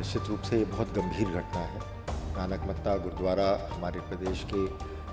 निश्चित रूप से ये बहुत गंभीर घटना है। नानक मत्ता गुरुद्वारा हमारे प्रदेश के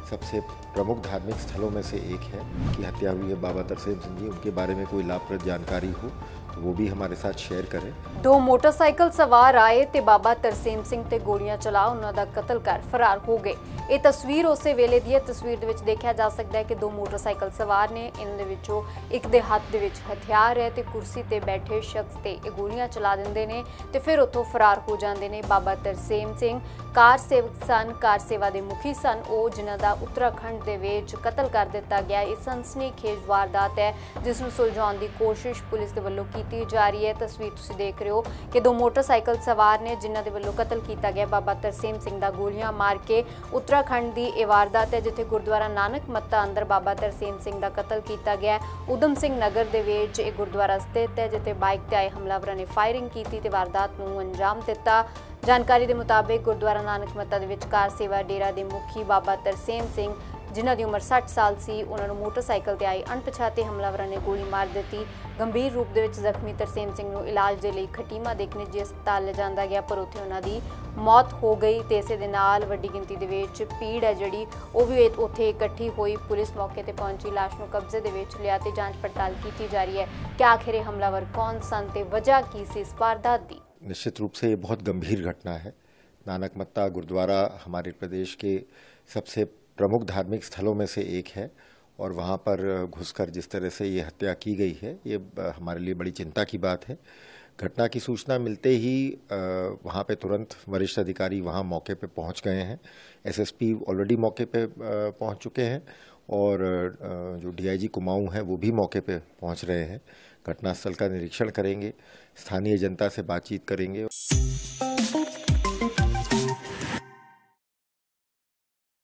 सबसे प्रमुख धार्मिक स्थलों में से एक है। कि हत्या हुई है बाबा तरसेम सिंह जी। उनके बारे में कोई लाभप्रद जानकारी हो वो भी हमारे साथ शेयर करें ਦੋ ਮੋਟਰਸਾਈਕਲ ਸਵਾਰ ਆਏ ਤੇ ਬਾਬਾ ਤਰਸੇਮ ਸਿੰਘ ਤੇ ਗੋਲੀਆਂ ਚਲਾ ਉਹਨਾਂ ਦਾ ਕਤਲ ਕਰ ਫਰਾਰ ਹੋ ਗਏ ਇਹ ਤਸਵੀਰ ਉਸੇ ਵੇਲੇ ਦੀ ਹੈ ਤਸਵੀਰ ਦੇ ਵਿੱਚ ਦੇਖਿਆ ਜਾ ਸਕਦਾ ਹੈ ਕਿ ਦੋ ਮੋਟਰਸਾਈਕਲ ਸਵਾਰ ਨੇ ਇਹਨਾਂ ਦੇ ਵਿੱਚੋਂ ਇੱਕ ਦੇ ਹੱਥ ਦੇ ਵਿੱਚ ਹਥਿਆਰ ਹੈ ਤੇ ਕੁਰਸੀ ਤੇ ਬੈਠੇ ਸ਼ਖਸ ਤੇ ਇਹ ਗੋਲੀਆਂ ਚਲਾ ਦਿੰਦੇ ਨੇ ਤੇ ਫਿਰ ਉੱਥੋਂ ਫਰਾਰ ਹੋ ਜਾਂਦੇ ਨੇ ਬਾਬਾ ਤਰਸੇਮ ਸਿੰਘ ਕਾਰ ਸੇਵਕ ਸਨ ਕਾਰ ਸੇਵਾ ਦੇ ਮੁਖੀ ਸਨ ਉਹ ਜਿਨ੍ਹਾਂ ਦਾ ਉੱਤਰਾਖੰਡ ਦੇ ਵਿੱਚ ਕਤਲ ਕਰ ਦਿੱਤਾ ਗਿਆ ਇਹ ਸਨਸਨੀਖੇਜ ਵਾਰਦਾਤ ਹੈ ਜਿਸ ਨੂੰ ਸੁਲਝਾਉਣ ਦੀ ਕੋਸ਼ਿਸ਼ ਪੁਲਿਸ ਦੇ ਵੱਲੋਂ ਕੀਤੀ ਜਾ ਰਹੀ ਹੈ। ਤਸਵੀਰ ਤੁਸੀਂ ਦੇਖ ਰਹੇ ਹੋ ਕਿ ਦੋ ਮੋਟਰਸਾਈਕਲ ਸਵਾਰ ਨੇ ਜਿਨ੍ਹਾਂ ਦੇ ਵੱਲੋਂ ਕਤਲ ਕੀਤਾ ਗਿਆ। ਬਾਬਾ ਤਰਸੇਮ ਸਿੰਘ ਦਾ ਗੋਲੀਆਂ ਮਾਰ ਕੇ ਉੱਤਰਾਖੰਡ ਦੀ ਇਹ ਵਾਰਦਾਤ ਹੈ, ਜਿੱਥੇ ਗੁਰਦੁਆਰਾ ਨਾਨਕ ਮੱਤਾ ਅੰਦਰ ਬਾਬਾ ਤਰਸੇਮ ਸਿੰਘ ਦਾ ਕਤਲ ਕੀਤਾ ਗਿਆ ਹੈ। ਊਧਮ ਸਿੰਘ ਨਗਰ ਦੇ ਵਿੱਚ ਇਹ ਗੁਰਦੁਆਰਾ ਸਥਿਤ ਹੈ, ਜਿੱਥੇ ਬਾਈਕ ਤੇ ਆਏ ਹਮਲਾਵਰਾਂ ਨੇ ਫਾਇਰਿੰਗ ਕੀਤੀ ਤੇ ਵਾਰਦਾਤ ਨੂੰ ਅੰਜਾਮ ਦਿੱਤਾ। ਜਾਣਕਾਰੀ ਦੇ ਮੁਤਾਬਿਕ ਗੁਰਦੁਆਰਾ ਨਾਨਕ ਮੱਤਾ ਦੇ ਵਿੱਚ ਕਾਰ ਸੇਵਾ ਡੇਰਾ ਦੇ ਮੁਖੀ ਬਾਬਾ ਤਰਸੇਮ ਸਿੰਘ ਜਿਨ੍ਹਾਂ ਦੀ ਉਮਰ 60 ਸਾਲ ਸੀ ਉਹਨਾਂ ਨੂੰ ਮੋਟਰਸਾਈਕਲ ਤੇ ਆਏ ਅਣਪਛਾਤੇ ਹਮਲਾਵਰਾਂ ਨੇ ਗੋਲੀ ਮਾਰ ਦਿੱਤੀ ਗੰਭੀਰ ਰੂਪ ਦੇ ਵਿੱਚ ਜ਼ਖਮੀ ਤਰਸੇਮ ਸਿੰਘ ਨੂੰ ਇਲਾਜ ਦੇ ਲਈ ਖਟੀਮਾ ਦੇ ਇੱਕ ਨਿੱਜੀ ਹਸਪਤਾਲ ਲਿਜਾਂਦਾ ਗਿਆ ਪਰ ਉੱਥੇ ਉਹਨਾਂ ਦੀ ਮੌਤ ਹੋ ਗਈ ਤੇ ਇਸੇ ਦੇ ਨਾਲ ਵੱਡੀ ਗਿਣਤੀ ਦੇ ਵਿੱਚ ਭੀੜ ਹੈ ਜਿਹੜੀ ਉਹ ਵੀ ਇਹ- ਉੱਥੇ ਇਕੱਠੀ ਹੋਈ ਪੁਲਿਸ ਮੌਕੇ ਤੇ ਪਹੁੰਚੀ ਲਾਸ਼ ਨੂੰ ਕਬਜ਼ੇ ਦੇ ਵਿੱਚ ਲਿਆ ਤੇ ਜਾਂਚ ਪੜਤਾਲ ਕੀਤੀ ਜਾ ਰਹੀ ਹੈ ਕਿ ਆਖਿਰ ਇਹ ਹਮਲਾਵਰ ਕੌਣ ਸਨ ਤੇ ਵਜ੍ਹਾ ਕੀ ਸੀ ਇਸ ਵਾਰਦਾਤ ਦੀ निश्चित रूप से ये बहुत गंभीर घटना है नानक मत्ता गुरुद्वारा हमारे प्रदेश के सबसे प्रमुख धार्मिक स्थलों में से एक है और वहाँ पर घुसकर जिस तरह से ये हत्या की गई है, ये हमारे लिए बड़ी चिंता की बात है। घटना की सूचना मिलते ही वहाँ पे तुरंत वरिष्ठ अधिकारी वहाँ मौके पे पहुँच गए हैं। एसएसपी ऑलरेडी मौके पे पहुँच चुके हैं और जो डीआईजी कुमाऊं हैं वो भी मौके पे पहुँच रहे हैं। घटनास्थल का निरीक्षण करेंगे, स्थानीय जनता से बातचीत करेंगे।